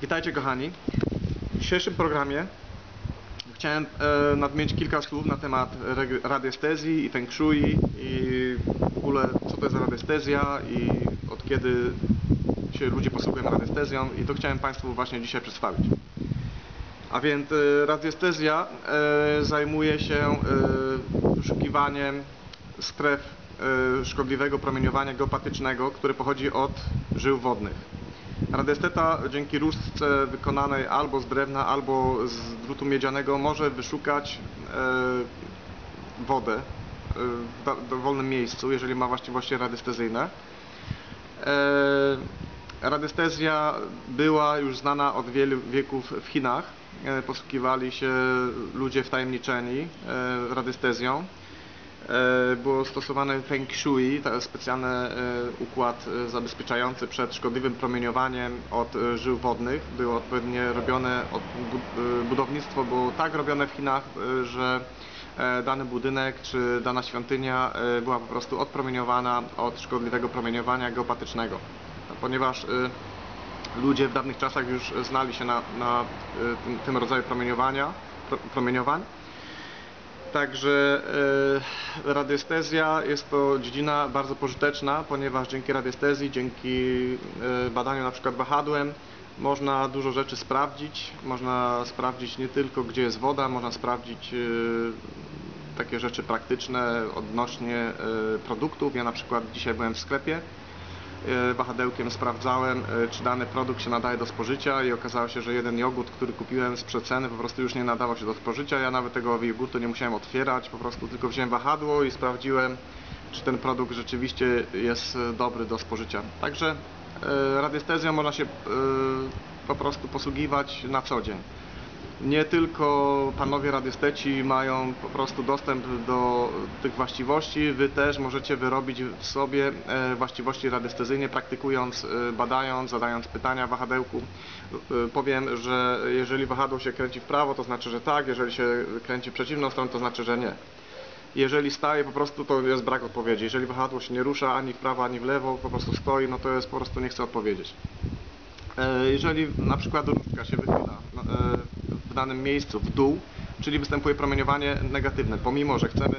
Witajcie kochani. W dzisiejszym programie chciałem e, nadmienić kilka słów na temat radiestezji i feng shui i w ogóle co to jest radiestezja i od kiedy się ludzie posługują radiestezją i to chciałem Państwu właśnie dzisiaj przedstawić. A więc e, radiestezja e, zajmuje się e, wyszukiwaniem stref e, szkodliwego promieniowania geopatycznego, które pochodzi od żył wodnych. Radiesteta dzięki różdżce wykonanej albo z drewna, albo z drutu miedzianego może wyszukać e, wodę e, w dowolnym miejscu, jeżeli ma właściwości radiestezyjne. E, Radiestezja była już znana od wielu wieków w Chinach. Posługiwali się ludzie wtajemniczeni radiestezją. E, Było stosowane feng shui, specjalny e, układ e, zabezpieczający przed szkodliwym promieniowaniem od żył wodnych. Było odpowiednio robione, budownictwo było tak robione w Chinach, że dany budynek czy dana świątynia była po prostu odpromieniowana od szkodliwego promieniowania geopatycznego. Ponieważ e, ludzie w dawnych czasach już znali się na, na tym, rodzaju promieniowania, pro, promieniowań. Także e, radiestezja jest to dziedzina bardzo pożyteczna, ponieważ dzięki radiestezji, dzięki e, badaniu na przykład wahadłem można dużo rzeczy sprawdzić. Można sprawdzić nie tylko gdzie jest woda, można sprawdzić e, takie rzeczy praktyczne odnośnie produktów. Ja na przykład dzisiaj byłem w sklepie wahadełkiem sprawdzałem, e, czy dany produkt się nadaje do spożycia i okazało się, że jeden jogurt, który kupiłem z przeceny po prostu już nie nadawał się do spożycia. Ja nawet tego jogurtu nie musiałem otwierać, po prostu tylko wziąłem wahadło i sprawdziłem, czy ten produkt rzeczywiście jest e, dobry do spożycia. Także e, radiestezją można się e, po prostu posługiwać na co dzień nie tylko panowie radiesteci mają po prostu dostęp do tych właściwości, wy też możecie wyrobić w sobie e, właściwości radiestezyjne, praktykując, e, badając, zadając pytania wahadełku. E, Powiem, że jeżeli wahadło się kręci w prawo, to znaczy, że tak, jeżeli się kręci w przeciwną stronę, to znaczy, że nie. Jeżeli staje po prostu, to jest brak odpowiedzi. Jeżeli wahadło się nie rusza ani w prawo, ani w lewo, po prostu stoi, no to jest po prostu nie chce odpowiedzieć. Jeżeli na przykład różdżka się wychyla no, danym miejscu w dół, czyli występuje promieniowanie negatywne, pomimo że chcemy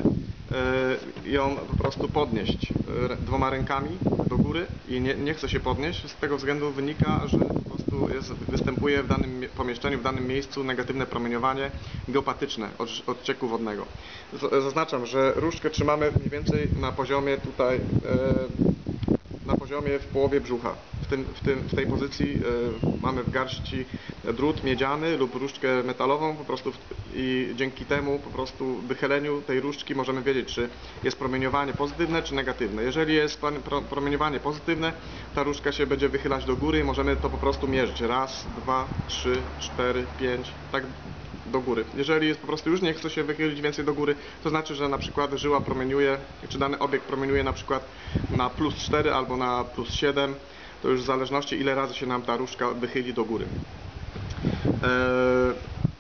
e, ją po prostu podnieść e, dwoma rękami do góry i nie, nie chce się podnieść, z tego względu wynika, że po prostu jest, występuje w danym mie- pomieszczeniu, w danym miejscu negatywne promieniowanie geopatyczne od, odcieku wodnego. Zaznaczam, że różdżkę trzymamy mniej więcej na poziomie tutaj e, na poziomie w połowie brzucha. Tym, w, tym, w tej pozycji e, mamy w garści drut miedziany lub różdżkę metalową po prostu w, i dzięki temu po prostu wychyleniu tej różdżki możemy wiedzieć, czy jest promieniowanie pozytywne czy negatywne. Jeżeli jest pro- pro- promieniowanie pozytywne, ta różdżka się będzie wychylać do góry i możemy to po prostu mierzyć. Raz, dwa, trzy, cztery, pięć, tak do góry. Jeżeli jest po prostu już nie chce się wychylić więcej do góry, to znaczy, że na przykład żyła promieniuje, czy dany obiekt promieniuje na przykład na plus 4 albo na plus 7, to już w zależności ile razy się nam ta różdżka wychyli do góry.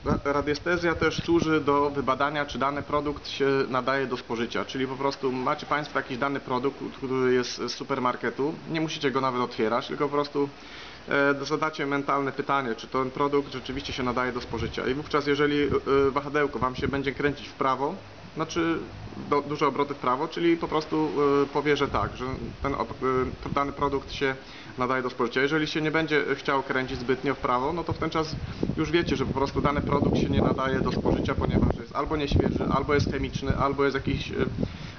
Ra- Radiestezja też służy do wybadania, czy dany produkt się nadaje do spożycia. Czyli po prostu macie Państwo jakiś dany produkt, który jest z supermarketu, nie musicie go nawet otwierać, tylko po prostu e, zadacie mentalne pytanie, czy ten produkt rzeczywiście się nadaje do spożycia. I wówczas, jeżeli e, wahadełko Wam się będzie kręcić w prawo, znaczy do, duże obroty w prawo, czyli po prostu e, powie, że tak, że ten e, dany produkt się nadaje do spożycia. Jeżeli się nie będzie chciał kręcić zbytnio w prawo, no to w ten czas już wiecie, że po prostu dany produkt się nie nadaje do spożycia, ponieważ jest albo nieświeży, albo jest chemiczny, albo jest jakiś e,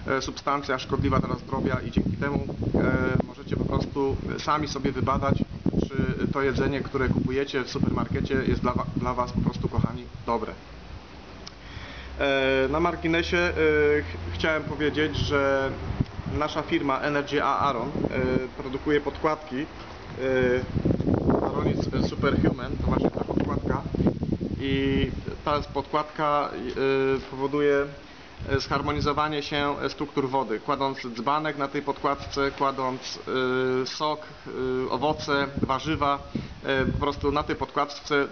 e, substancja szkodliwa dla zdrowia i dzięki temu e, możecie po prostu sami sobie wybadać, czy to jedzenie, które kupujecie w supermarkecie jest dla, dla Was po prostu, kochani, dobre. E, Na marginesie e, ch- chciałem powiedzieć, że nasza firma Energy A Aron e, produkuje podkładki Aronis Superhuman, to właśnie ta podkładka i ta podkładka powoduje zharmonizowanie się struktur wody, kładąc dzbanek na tej podkładce, kładąc sok, owoce, warzywa, po prostu na tej podkładce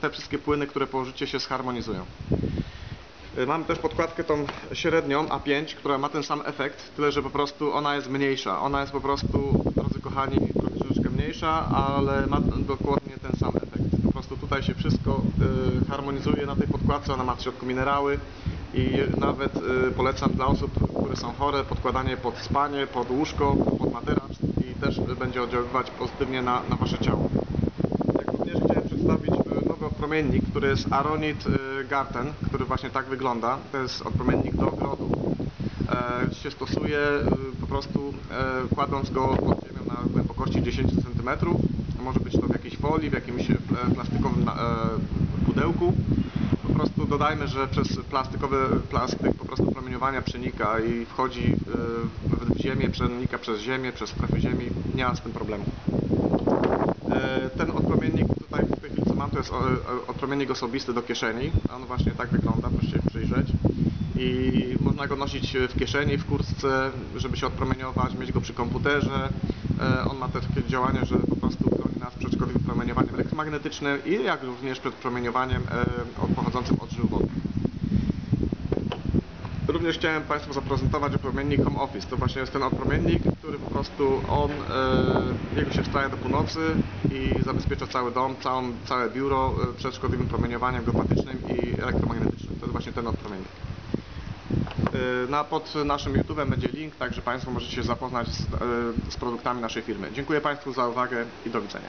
te wszystkie płyny, które położycie się zharmonizują. Y, Mam też podkładkę tą średnią A5, która ma ten sam efekt, tyle że po prostu ona jest mniejsza. Ona jest po prostu, drodzy kochani, troszeczkę mniejsza, ale ma dokładnie ten sam efekt. Po prostu tutaj się wszystko y, harmonizuje na tej podkładce, ona ma w środku minerały i nawet y, polecam dla osób, które są chore, podkładanie pod spanie, pod łóżko, pod materac i też będzie oddziaływać pozytywnie na, na Wasze ciało. Jak również chciałem przedstawić y, nowy odpromiennik, który jest Aronit y, Garten, który właśnie tak wygląda. To jest odpromiennik do ogrodu. E, się stosuje y, po prostu e, kładąc go pod ziemią na głębokości 10 cm. Może być to w jakiejś folii, w jakimś e, plastikowym e, pudełku. Po prostu dodajmy, że przez plastikowy plastyk po prostu promieniowania przenika i wchodzi y, w ziemię, przenika przez ziemię, przez strefy ziemi. Nie ma z tym problemu. E, Ten odpromiennik tutaj w tej chwili co mam to jest odpromiennik osobisty do kieszeni. On właśnie tak wygląda, proszę się przyjrzeć. I można go nosić w kieszeni, w kurtce, żeby się odpromieniować, mieć go przy komputerze. E, On ma takie działanie, że po prostu chroni nas przed szkodliwym promieniowaniem elektromagnetycznym i jak również przed promieniowaniem e, od- pochodzącym od żył. Również chciałem Państwu zaprezentować odpromiennik Home Office. To właśnie jest ten odpromiennik, który po prostu on, e, jego się wstaje do północy i zabezpiecza cały dom, całą, całe biuro e, przed szkodliwym promieniowaniem geopatycznym i elektromagnetycznym. To jest właśnie ten odpromiennik. E, Na, pod naszym YouTube'em będzie link, także Państwo możecie się zapoznać z, e, z produktami naszej firmy. Dziękuję Państwu za uwagę i do widzenia.